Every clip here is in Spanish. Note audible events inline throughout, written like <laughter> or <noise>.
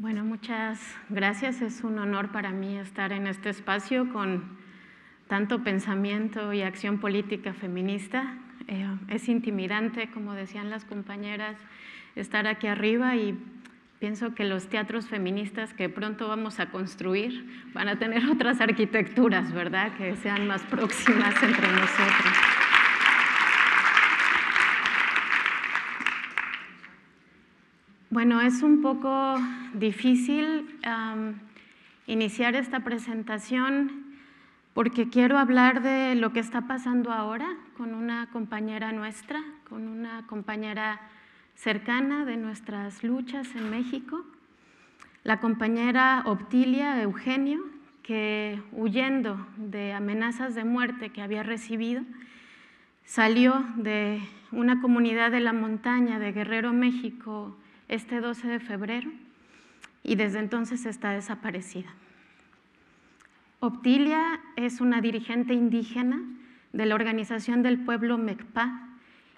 Bueno, muchas gracias. Es un honor para mí estar en este espacio con tanto pensamiento y acción política feminista. Eh, es intimidante, como decían las compañeras, estar aquí arriba y pienso que los teatros feministas que pronto vamos a construir van a tener <laughs> otras arquitecturas, ¿verdad? Que sean más próximas entre nosotros. Bueno, es un poco difícil iniciar esta presentación porque quiero hablar de lo que está pasando ahora con una compañera nuestra, con una compañera cercana de nuestras luchas en México, la compañera Optilia Eugenio, que huyendo de amenazas de muerte que había recibido, salió de una comunidad de la montaña de Guerrero, México, este 12 de febrero y desde entonces está desaparecida. Optilia es una dirigente indígena de la Organización del Pueblo MECPA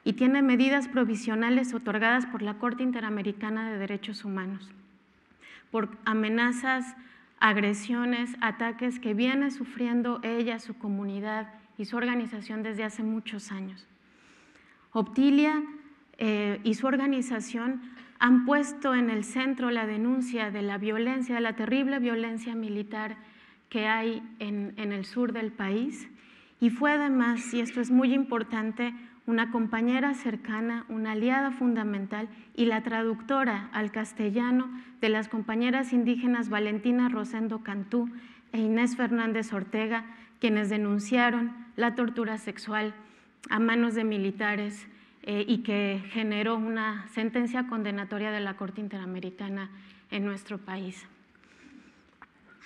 y tiene medidas provisionales otorgadas por la Corte Interamericana de Derechos Humanos por amenazas, agresiones, ataques que viene sufriendo ella, su comunidad y su organización desde hace muchos años. Optilia eh, y su organización han puesto en el centro la denuncia de la violencia, la terrible violencia militar que hay en, el sur del país. Y fue además, y esto es muy importante, una compañera cercana, una aliada fundamental y la traductora al castellano de las compañeras indígenas Valentina Rosendo Cantú e Inés Fernández Ortega, quienes denunciaron la tortura sexual a manos de militares eh, y que generó una sentencia condenatoria de la Corte Interamericana en nuestro país.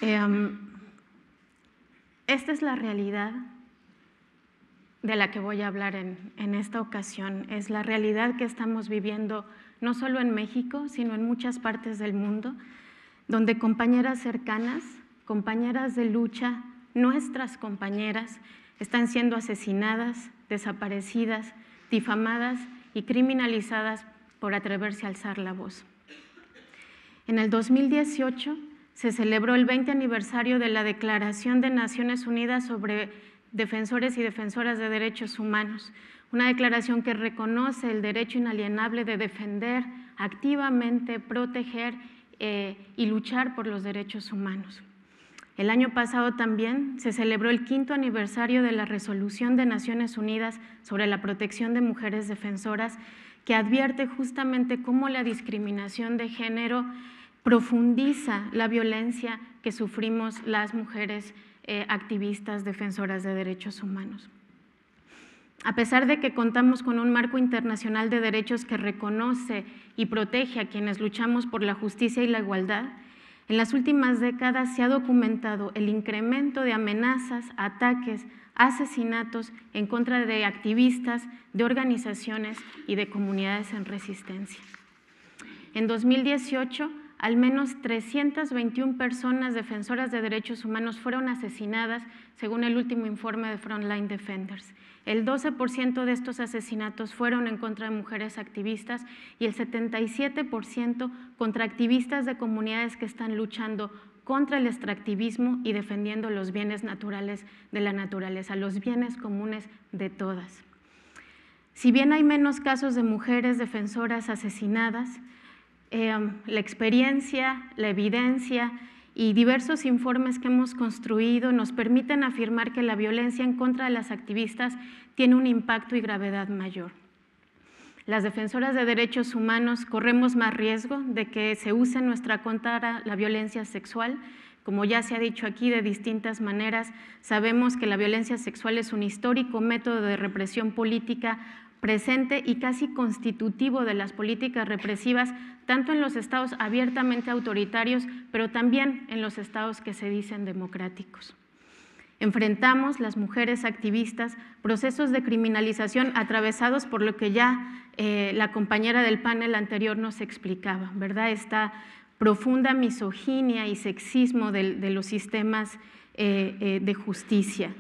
Em, esta es la realidad de la que voy a hablar en, en, esta ocasión. Es la realidad que estamos viviendo no solo en México, sino en muchas partes del mundo, donde compañeras cercanas, compañeras de lucha, nuestras compañeras, están siendo asesinadas, desaparecidas, difamadas y criminalizadas por atreverse a alzar la voz. En el 2018 se celebró el 20 aniversario de la Declaración de Naciones Unidas sobre Defensores y Defensoras de Derechos Humanos, una declaración que reconoce el derecho inalienable de defender activamente, proteger eh, y luchar por los derechos humanos. El año pasado también se celebró el quinto aniversario de la Resolución de Naciones Unidas sobre la protección de mujeres defensoras, que advierte justamente cómo la discriminación de género profundiza la violencia que sufrimos las mujeres eh, activistas defensoras de derechos humanos. A pesar de que contamos con un marco internacional de derechos que reconoce y protege a quienes luchamos por la justicia y la igualdad, en las últimas décadas se ha documentado el incremento de amenazas, ataques, asesinatos en contra de activistas, de organizaciones y de comunidades en resistencia. En 2018, al menos 321 personas defensoras de derechos humanos fueron asesinadas, según el último informe de Frontline Defenders. El 12% de estos asesinatos fueron en contra de mujeres activistas y el 77% contra activistas de comunidades que están luchando contra el extractivismo y defendiendo los bienes naturales de la naturaleza, los bienes comunes de todas. Si bien hay menos casos de mujeres defensoras asesinadas, eh, la experiencia, la evidencia y diversos informes que hemos construido nos permiten afirmar que la violencia en contra de las activistas tiene un impacto y gravedad mayor. Las defensoras de derechos humanos corremos más riesgo de que se use en nuestra contra la violencia sexual. Como ya se ha dicho aquí de distintas maneras, sabemos que la violencia sexual es un histórico método de represión política presente y casi constitutivo de las políticas represivas, tanto en los estados abiertamente autoritarios, pero también en los estados que se dicen democráticos. Enfrentamos, las mujeres activistas, procesos de criminalización atravesados por lo que ya eh, la compañera del panel anterior nos explicaba, ¿verdad? Esta profunda misoginia y sexismo de, los sistemas eh, eh, de justicia.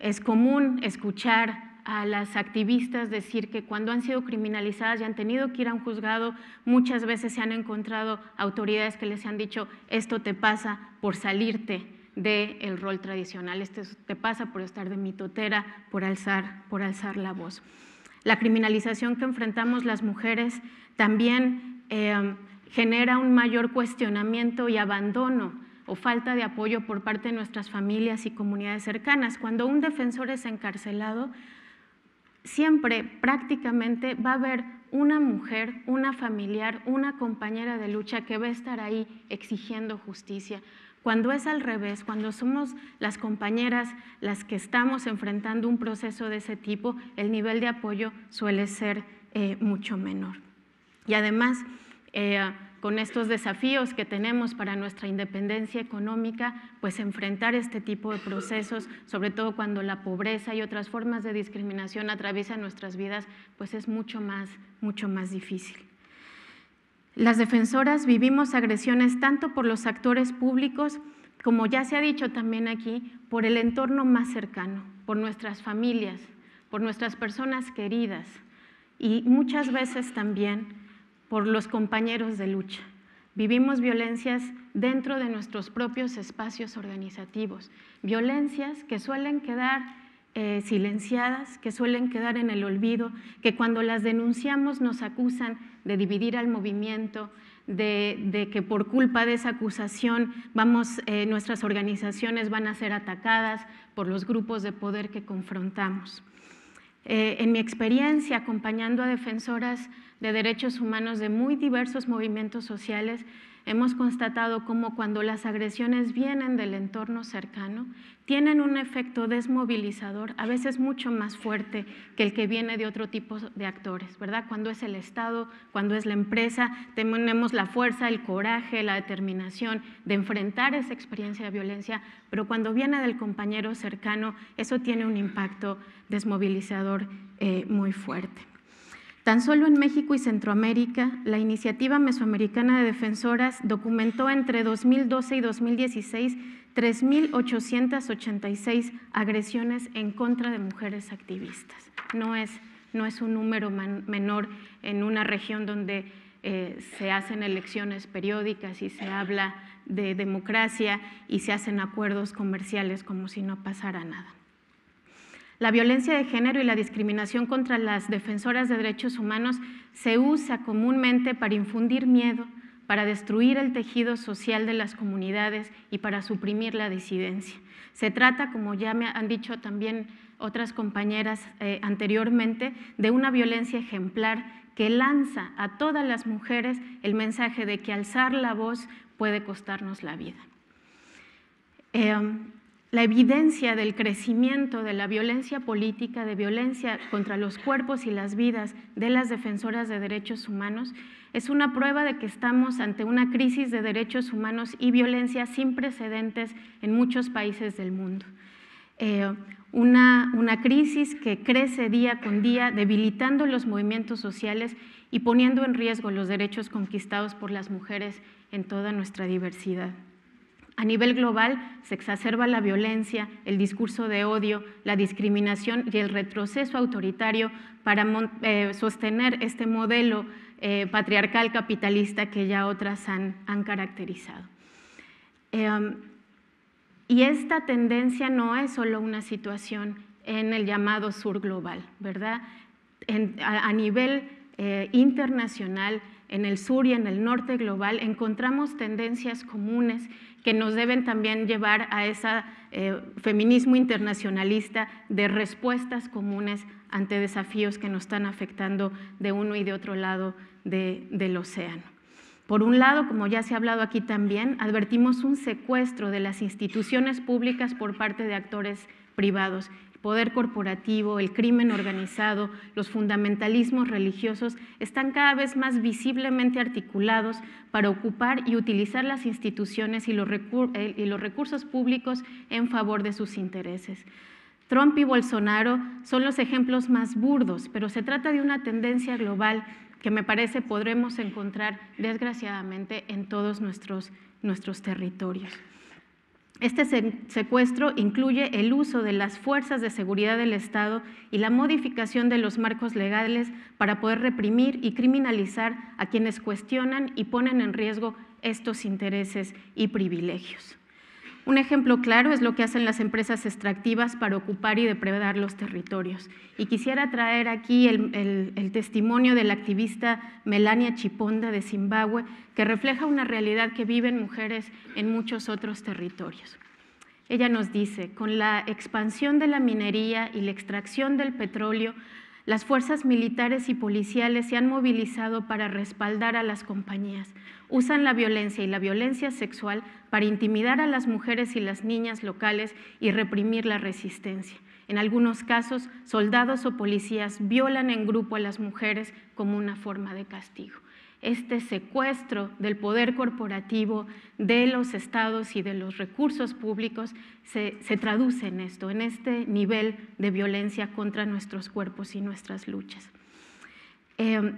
es común escuchar a las activistas decir que cuando han sido criminalizadas y han tenido que ir a un juzgado, muchas veces se han encontrado autoridades que les han dicho, esto te pasa por salirte del rol tradicional, esto te pasa por estar de mitotera, por alzar, por alzar la voz. La criminalización que enfrentamos las mujeres también eh, genera un mayor cuestionamiento y abandono o falta de apoyo por parte de nuestras familias y comunidades cercanas. Cuando un defensor es encarcelado, siempre prácticamente va a haber una mujer, una familiar, una compañera de lucha que va a estar ahí exigiendo justicia. Cuando es al revés, cuando somos las compañeras las que estamos enfrentando un proceso de ese tipo, el nivel de apoyo suele ser eh, mucho menor. Y además, eh, con estos desafíos que tenemos para nuestra independencia económica, pues enfrentar este tipo de procesos, sobre todo cuando la pobreza y otras formas de discriminación atraviesan nuestras vidas, pues es mucho más, mucho más difícil. Las defensoras vivimos agresiones tanto por los actores públicos, como ya se ha dicho también aquí, por el entorno más cercano, por nuestras familias, por nuestras personas queridas y muchas veces también por los compañeros de lucha. Vivimos violencias dentro de nuestros propios espacios organizativos, violencias que suelen quedar eh, silenciadas, que suelen quedar en el olvido, que cuando las denunciamos nos acusan de dividir al movimiento, de, que por culpa de esa acusación vamos, eh, nuestras organizaciones van a ser atacadas por los grupos de poder que confrontamos. Eh, en mi experiencia acompañando a defensoras de derechos humanos de muy diversos movimientos sociales, hemos constatado cómo cuando las agresiones vienen del entorno cercano, tienen un efecto desmovilizador, a veces mucho más fuerte que el que viene de otro tipo de actores, ¿verdad? Cuando es el Estado, cuando es la empresa, tenemos la fuerza, el coraje, la determinación de enfrentar esa experiencia de violencia, pero cuando viene del compañero cercano, eso tiene un impacto desmovilizador eh, muy fuerte. Tan solo en México y Centroamérica, la Iniciativa Mesoamericana de Defensoras documentó entre 2012 y 2016 3.886 agresiones en contra de mujeres activistas. No es, no es un número menor en una región donde eh, se hacen elecciones periódicas y se habla de democracia y se hacen acuerdos comerciales como si no pasara nada. La violencia de género y la discriminación contra las defensoras de derechos humanos se usa comúnmente para infundir miedo, para destruir el tejido social de las comunidades y para suprimir la disidencia. Se trata, como ya me han dicho también otras compañeras eh, anteriormente, de una violencia ejemplar que lanza a todas las mujeres el mensaje de que alzar la voz puede costarnos la vida. Em, la evidencia del crecimiento de la violencia política, de violencia contra los cuerpos y las vidas de las defensoras de derechos humanos, es una prueba de que estamos ante una crisis de derechos humanos y violencia sin precedentes en muchos países del mundo. Eh, una, una crisis que crece día con día, debilitando los movimientos sociales y poniendo en riesgo los derechos conquistados por las mujeres en toda nuestra diversidad. A nivel global se exacerba la violencia, el discurso de odio, la discriminación y el retroceso autoritario para eh, sostener este modelo eh, patriarcal capitalista que ya otras han, caracterizado. Em, y esta tendencia no es solo una situación en el llamado sur global, ¿verdad? a, nivel eh, internacional, en el sur y en el norte global, encontramos tendencias comunes que nos deben también llevar a ese eh, feminismo internacionalista de respuestas comunes ante desafíos que nos están afectando de uno y de otro lado del océano. Por un lado, como ya se ha hablado aquí también, advertimos un secuestro de las instituciones públicas por parte de actores privados poder corporativo, el crimen organizado, los fundamentalismos religiosos están cada vez más visiblemente articulados para ocupar y utilizar las instituciones y los, eh, y los recursos públicos en favor de sus intereses. Trump y Bolsonaro son los ejemplos más burdos, pero se trata de una tendencia global que me parece podremos encontrar desgraciadamente en todos nuestros, nuestros territorios. Este secuestro incluye el uso de las fuerzas de seguridad del Estado y la modificación de los marcos legales para poder reprimir y criminalizar a quienes cuestionan y ponen en riesgo estos intereses y privilegios. Un ejemplo claro es lo que hacen las empresas extractivas para ocupar y depredar los territorios. Y quisiera traer aquí el, testimonio de la activista Melania Chiponda de Zimbabue, que refleja una realidad que viven mujeres en muchos otros territorios. Ella nos dice, con la expansión de la minería y la extracción del petróleo, las fuerzas militares y policiales se han movilizado para respaldar a las compañías. Usan la violencia y la violencia sexual para intimidar a las mujeres y las niñas locales y reprimir la resistencia. En algunos casos, soldados o policías violan en grupo a las mujeres como una forma de castigo este secuestro del poder corporativo de los estados y de los recursos públicos se, traduce en esto, en este nivel de violencia contra nuestros cuerpos y nuestras luchas. Eh,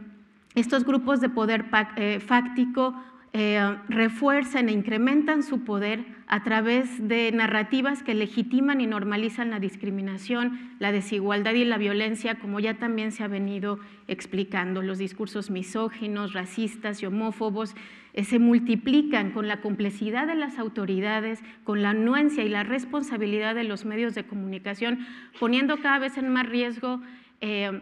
estos grupos de poder eh, fáctico eh, refuerzan e incrementan su poder a través de narrativas que legitiman y normalizan la discriminación, la desigualdad y la violencia, como ya también se ha venido explicando. Los discursos misóginos, racistas y homófobos eh, se multiplican con la complejidad de las autoridades, con la anuencia y la responsabilidad de los medios de comunicación, poniendo cada vez en más riesgo eh,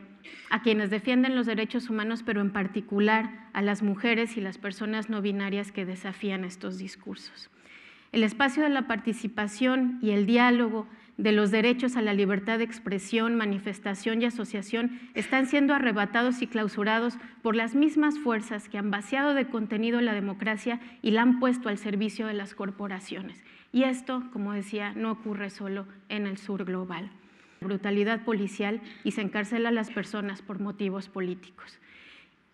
a quienes defienden los derechos humanos, pero en particular a las mujeres y las personas no binarias que desafían estos discursos. El espacio de la participación y el diálogo de los derechos a la libertad de expresión, manifestación y asociación están siendo arrebatados y clausurados por las mismas fuerzas que han vaciado de contenido la democracia y la han puesto al servicio de las corporaciones. Y esto, como decía, no ocurre solo en el sur global brutalidad policial y se encarcela a las personas por motivos políticos.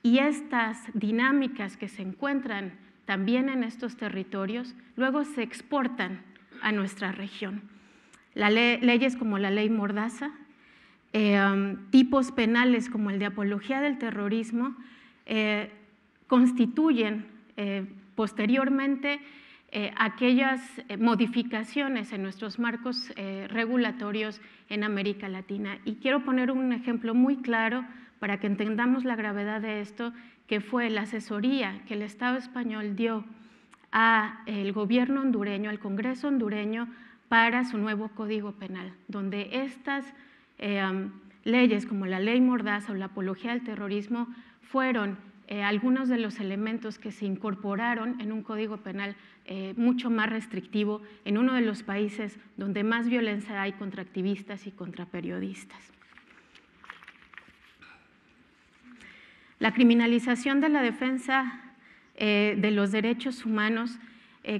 Y estas dinámicas que se encuentran también en estos territorios luego se exportan a nuestra región. leyes como la ley Mordaza, eh, um, tipos penales como el de apología del terrorismo, eh, constituyen eh, posteriormente eh, aquellas eh, modificaciones en nuestros marcos eh, regulatorios en América Latina. Y quiero poner un ejemplo muy claro para que entendamos la gravedad de esto, que fue la asesoría que el Estado español dio al gobierno hondureño, al Congreso hondureño, para su nuevo Código Penal, donde estas leyes como la ley Mordaza o la apología del terrorismo fueron eh, algunos de los elementos que se incorporaron en un código penal eh, mucho más restrictivo en uno de los países donde más violencia hay contra activistas y contra periodistas. La criminalización de la defensa eh, de los derechos humanos,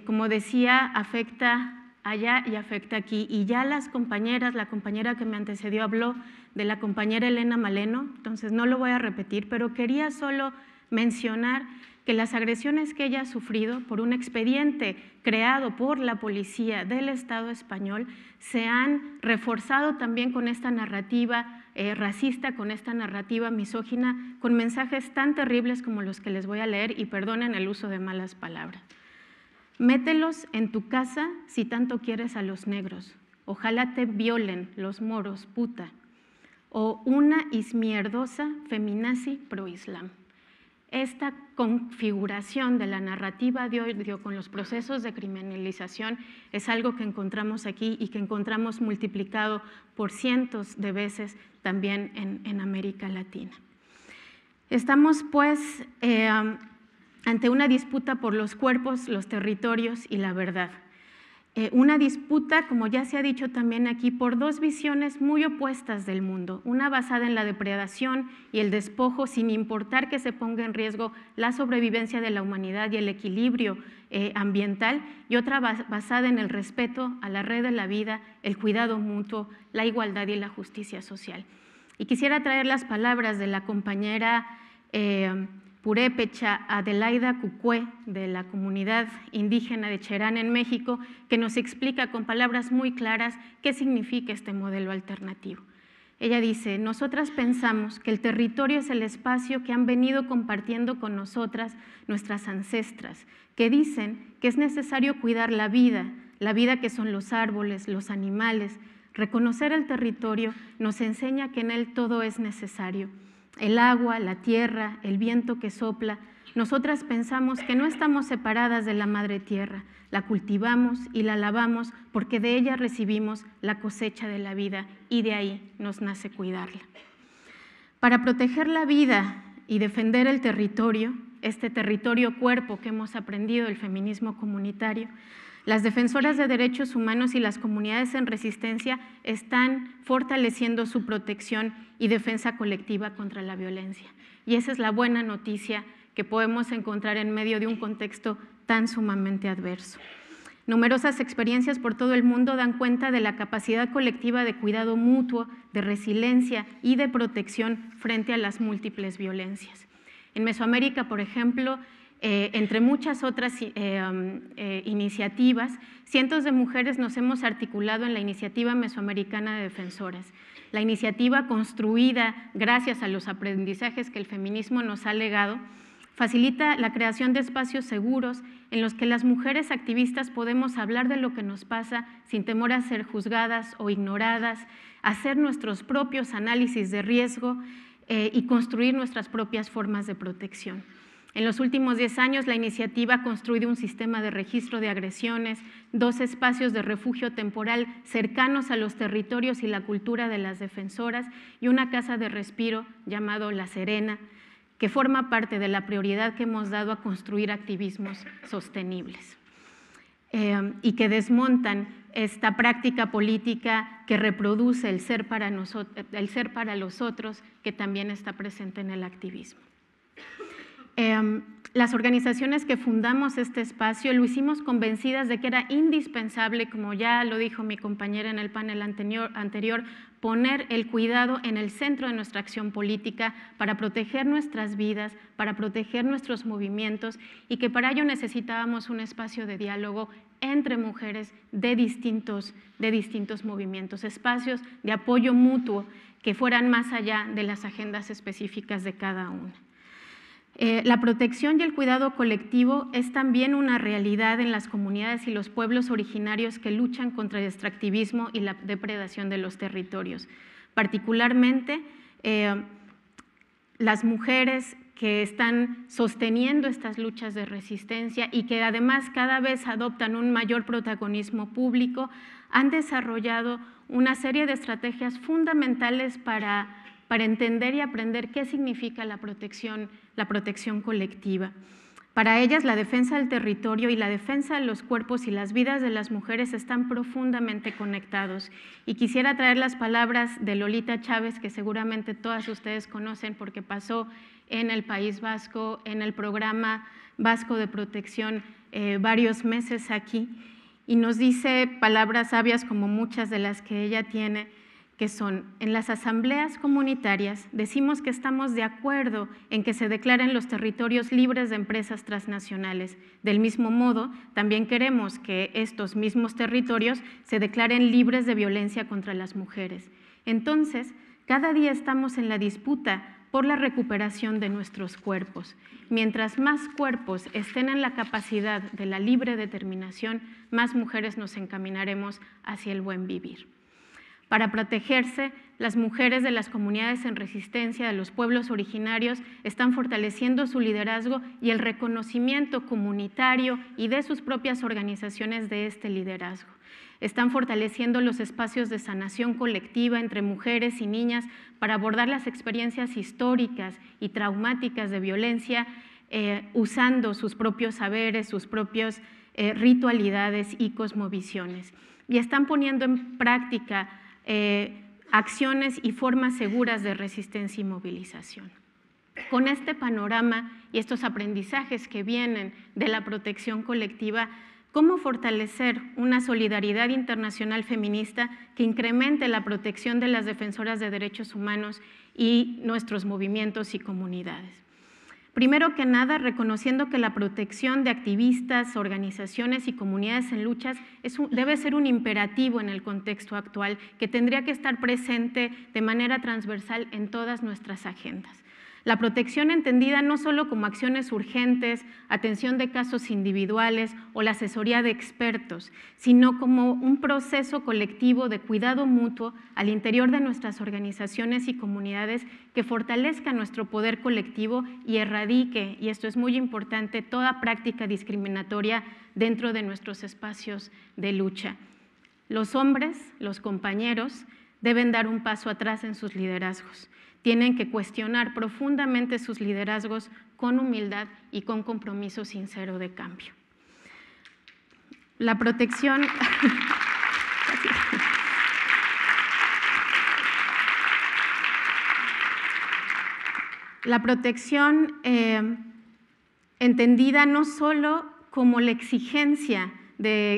como decía, afecta allá y afecta aquí. Y ya las compañeras, la compañera que me antecedió habló de la compañera Elena Maleno, entonces no lo voy a repetir, pero quería solo mencionar que las agresiones que ella ha sufrido por un expediente creado por la policía del Estado español se han reforzado también con esta narrativa eh, racista, con esta narrativa misógina, con mensajes tan terribles como los que les voy a leer y perdonen el uso de malas palabras. Mételos en tu casa si tanto quieres a los negros. Ojalá te violen los moros, puta. O una ismierdosa feminazi pro-islam esta configuración de la narrativa de odio con los procesos de criminalización es algo que encontramos aquí y que encontramos multiplicado por cientos de veces también en, América Latina. Estamos pues eh, ante una disputa por los cuerpos, los territorios y la verdad. Eh, una disputa, como ya se ha dicho también aquí, por dos visiones muy opuestas del mundo, una basada en la depredación y el despojo sin importar que se ponga en riesgo la sobrevivencia de la humanidad y el equilibrio eh, ambiental, y otra basada en el respeto a la red de la vida, el cuidado mutuo, la igualdad y la justicia social. Y quisiera traer las palabras de la compañera eh, purépecha Adelaida Cucue, de la comunidad indígena de Cherán en México, que nos explica con palabras muy claras qué significa este modelo alternativo. Ella dice, nosotras pensamos que el territorio es el espacio que han venido compartiendo con nosotras nuestras ancestras, que dicen que es necesario cuidar la vida, la vida que son los árboles, los animales. Reconocer el territorio nos enseña que en él todo es necesario. El agua, la tierra, el viento que sopla. Nosotras pensamos que no estamos separadas de la madre tierra, la cultivamos y la lavamos porque de ella recibimos la cosecha de la vida y de ahí nos nace cuidarla. Para proteger la vida y defender el territorio, este territorio cuerpo que hemos aprendido del feminismo comunitario, las defensoras de derechos humanos y las comunidades en resistencia están fortaleciendo su protección y defensa colectiva contra la violencia. Y esa es la buena noticia que podemos encontrar en medio de un contexto tan sumamente adverso. Numerosas experiencias por todo el mundo dan cuenta de la capacidad colectiva de cuidado mutuo, de resiliencia y de protección frente a las múltiples violencias. En Mesoamérica, por ejemplo, eh, entre muchas otras eh, um, eh, iniciativas, cientos de mujeres nos hemos articulado en la Iniciativa Mesoamericana de Defensoras. La iniciativa construida gracias a los aprendizajes que el feminismo nos ha legado, facilita la creación de espacios seguros en los que las mujeres activistas podemos hablar de lo que nos pasa sin temor a ser juzgadas o ignoradas, hacer nuestros propios análisis de riesgo y construir nuestras propias formas de protección. En los últimos 10 años, la iniciativa ha construido un sistema de registro de agresiones, dos espacios de refugio temporal cercanos a los territorios y la cultura de las defensoras y una casa de respiro llamado La Serena, que forma parte de la prioridad que hemos dado a construir activismos sostenibles eh, y que desmontan esta práctica política que reproduce el ser, el ser para los otros, que también está presente en el activismo. Eh, las organizaciones que fundamos este espacio lo hicimos convencidas de que era indispensable, como ya lo dijo mi compañera en el panel anterior, anterior, poner el cuidado en el centro de nuestra acción política para proteger nuestras vidas, para proteger nuestros movimientos y que para ello necesitábamos un espacio de diálogo entre mujeres de distintos, de distintos movimientos, espacios de apoyo mutuo que fueran más allá de las agendas específicas de cada una. Eh, la protección y el cuidado colectivo es también una realidad en las comunidades y los pueblos originarios que luchan contra el extractivismo y la depredación de los territorios. Particularmente, eh, las mujeres que están sosteniendo estas luchas de resistencia y que además cada vez adoptan un mayor protagonismo público, han desarrollado una serie de estrategias fundamentales para para entender y aprender qué significa la protección, la protección colectiva. Para ellas, la defensa del territorio y la defensa de los cuerpos y las vidas de las mujeres están profundamente conectados. Y quisiera traer las palabras de Lolita Chávez, que seguramente todas ustedes conocen porque pasó en el País Vasco, en el programa Vasco de Protección, eh, varios meses aquí, y nos dice palabras sabias como muchas de las que ella tiene que son, en las asambleas comunitarias decimos que estamos de acuerdo en que se declaren los territorios libres de empresas transnacionales. Del mismo modo, también queremos que estos mismos territorios se declaren libres de violencia contra las mujeres. Entonces, cada día estamos en la disputa por la recuperación de nuestros cuerpos. Mientras más cuerpos estén en la capacidad de la libre determinación, más mujeres nos encaminaremos hacia el buen vivir. Para protegerse, las mujeres de las comunidades en resistencia de los pueblos originarios están fortaleciendo su liderazgo y el reconocimiento comunitario y de sus propias organizaciones de este liderazgo. Están fortaleciendo los espacios de sanación colectiva entre mujeres y niñas para abordar las experiencias históricas y traumáticas de violencia eh, usando sus propios saberes, sus propias eh, ritualidades y cosmovisiones. Y están poniendo en práctica eh, acciones y formas seguras de resistencia y movilización. Con este panorama y estos aprendizajes que vienen de la protección colectiva, ¿cómo fortalecer una solidaridad internacional feminista que incremente la protección de las defensoras de derechos humanos y nuestros movimientos y comunidades? Primero que nada, reconociendo que la protección de activistas, organizaciones y comunidades en luchas debe ser un imperativo en el contexto actual que tendría que estar presente de manera transversal en todas nuestras agendas. La protección entendida no solo como acciones urgentes, atención de casos individuales o la asesoría de expertos, sino como un proceso colectivo de cuidado mutuo al interior de nuestras organizaciones y comunidades que fortalezca nuestro poder colectivo y erradique, y esto es muy importante, toda práctica discriminatoria dentro de nuestros espacios de lucha. Los hombres, los compañeros, deben dar un paso atrás en sus liderazgos tienen que cuestionar profundamente sus liderazgos con humildad y con compromiso sincero de cambio. La protección... <laughs> La protección eh, entendida no solo como la exigencia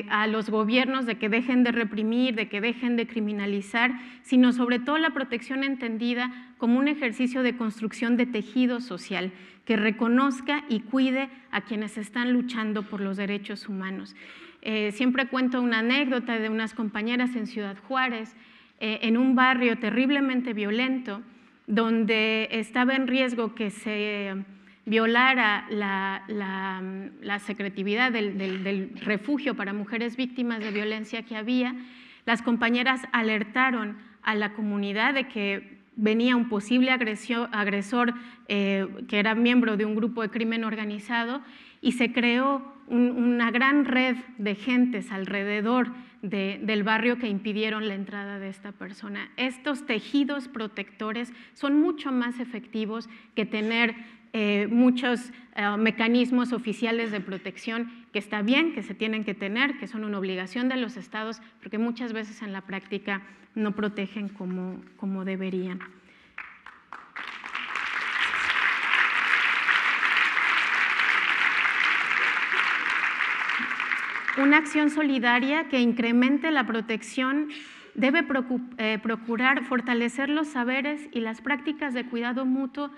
a los gobiernos de que dejen de reprimir, de que dejen de criminalizar, sino sobre todo la protección entendida como un ejercicio de construcción de tejido social que reconozca y cuide a quienes están luchando por los derechos humanos. Eh, siempre cuento una anécdota de unas compañeras en Ciudad Juárez, eh, en un barrio terriblemente violento, donde estaba en riesgo que se violara la, la, secretividad del, del, refugio para mujeres víctimas de violencia que había, las compañeras alertaron a la comunidad de que venía un posible agresor eh, que era miembro de un grupo de crimen organizado y se creó una gran red de gentes alrededor del barrio que impidieron la entrada de esta persona. Estos tejidos protectores son mucho más efectivos que tener eh, muchos eh, mecanismos oficiales de protección que está bien, que se tienen que tener, que son una obligación de los estados, porque muchas veces en la práctica no protegen como, como deberían. Una acción solidaria que incremente la protección debe eh, procurar fortalecer los saberes y las prácticas de cuidado mutuo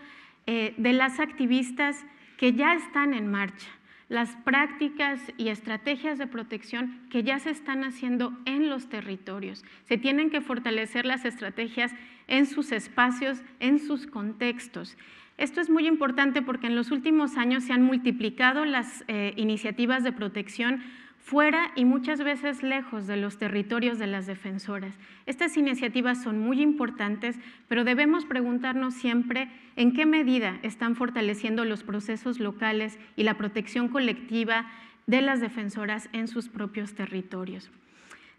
eh, de las activistas que ya están en marcha, las prácticas y estrategias de protección que ya se están haciendo en los territorios. Se tienen que fortalecer las estrategias en sus espacios, en sus contextos. Esto es muy importante porque en los últimos años se han multiplicado las eh, iniciativas de protección fuera y muchas veces lejos de los territorios de las defensoras. Estas iniciativas son muy importantes, pero debemos preguntarnos siempre en qué medida están fortaleciendo los procesos locales y la protección colectiva de las defensoras en sus propios territorios.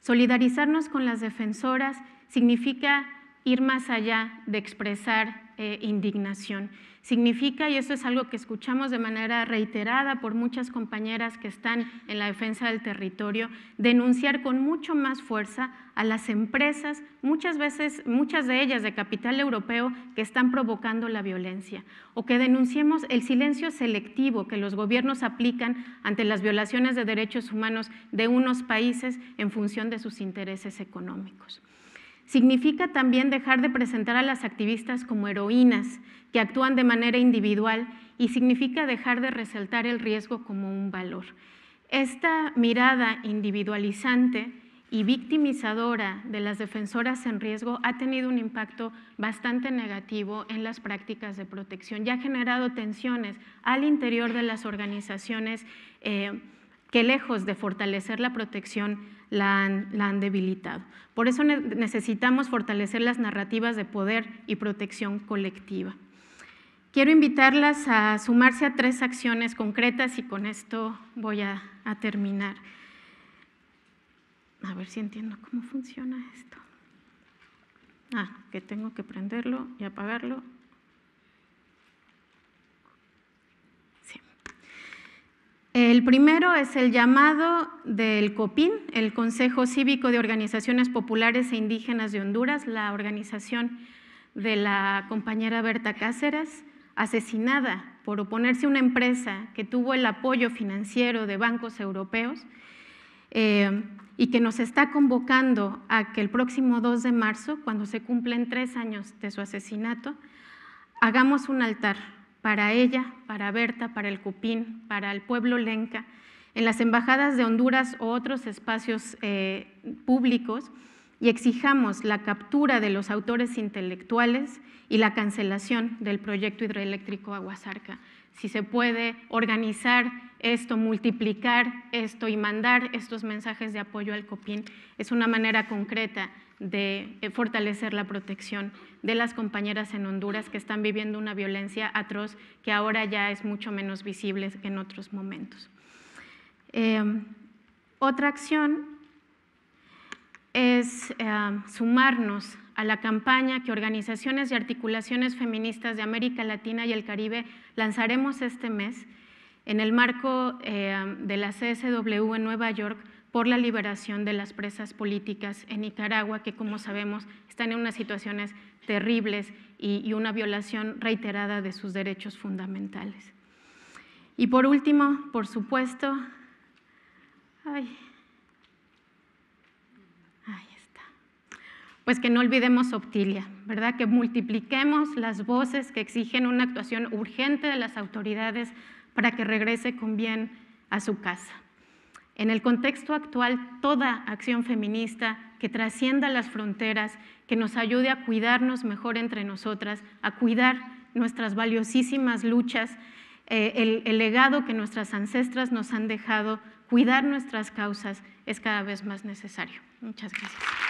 Solidarizarnos con las defensoras significa ir más allá de expresar eh, indignación. Significa, y eso es algo que escuchamos de manera reiterada por muchas compañeras que están en la defensa del territorio, denunciar con mucho más fuerza a las empresas, muchas veces, muchas de ellas de capital europeo, que están provocando la violencia, o que denunciemos el silencio selectivo que los gobiernos aplican ante las violaciones de derechos humanos de unos países en función de sus intereses económicos. Significa también dejar de presentar a las activistas como heroínas que actúan de manera individual y significa dejar de resaltar el riesgo como un valor. Esta mirada individualizante y victimizadora de las defensoras en riesgo ha tenido un impacto bastante negativo en las prácticas de protección y ha generado tensiones al interior de las organizaciones eh, que lejos de fortalecer la protección la han, debilitado. Por eso necesitamos fortalecer las narrativas de poder y protección colectiva. Quiero invitarlas a sumarse a tres acciones concretas y con esto voy a, a terminar. A ver si entiendo cómo funciona esto. Ah, que tengo que prenderlo y apagarlo El primero es el llamado del COPIN, el Consejo Cívico de Organizaciones Populares e Indígenas de Honduras, la organización de la compañera Berta Cáceres, asesinada por oponerse a una empresa que tuvo el apoyo financiero de bancos europeos eh, y que nos está convocando a que el próximo 2 de marzo, cuando se cumplen tres años de su asesinato, hagamos un altar para ella, para Berta, para el Cupín, para el pueblo lenca, en las embajadas de Honduras o otros espacios eh, públicos, y exijamos la captura de los autores intelectuales y la cancelación del proyecto hidroeléctrico Aguasarca. Si se puede organizar esto, multiplicar esto y mandar estos mensajes de apoyo al COPIN, es una manera concreta de eh, fortalecer la protección de las compañeras en Honduras que están viviendo una violencia atroz que ahora ya es mucho menos visible que en otros momentos. Em, otra acción es em, sumarnos a la campaña que organizaciones y articulaciones feministas de América Latina y el Caribe lanzaremos este mes en el marco em, de la CSW en Nueva York por la liberación de las presas políticas en Nicaragua, que como sabemos están en unas situaciones terribles y, una violación reiterada de sus derechos fundamentales. Y por último, por supuesto, ay, ahí está, pues que no olvidemos Optilia, ¿verdad? Que multipliquemos las voces que exigen una actuación urgente de las autoridades para que regrese con bien a su casa. En el contexto actual, toda acción feminista que trascienda las fronteras, que nos ayude a cuidarnos mejor entre nosotras, a cuidar nuestras valiosísimas luchas, eh, el, el legado que nuestras ancestras nos han dejado, cuidar nuestras causas, es cada vez más necesario. Muchas gracias.